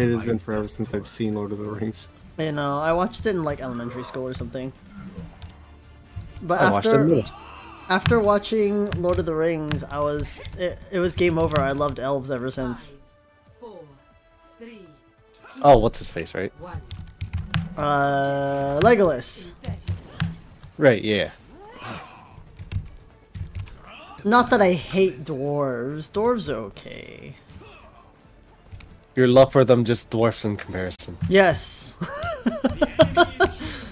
It has been forever since I've seen Lord of the Rings. You know, I watched it in like elementary school or something. But I after in after watching Lord of the Rings, I was it, it was game over. I loved elves ever since. Oh, what's his face, right? Uh, Legolas. Right, yeah. Not that I hate dwarves. Dwarves are okay. Your love for them just dwarfs in comparison. Yes.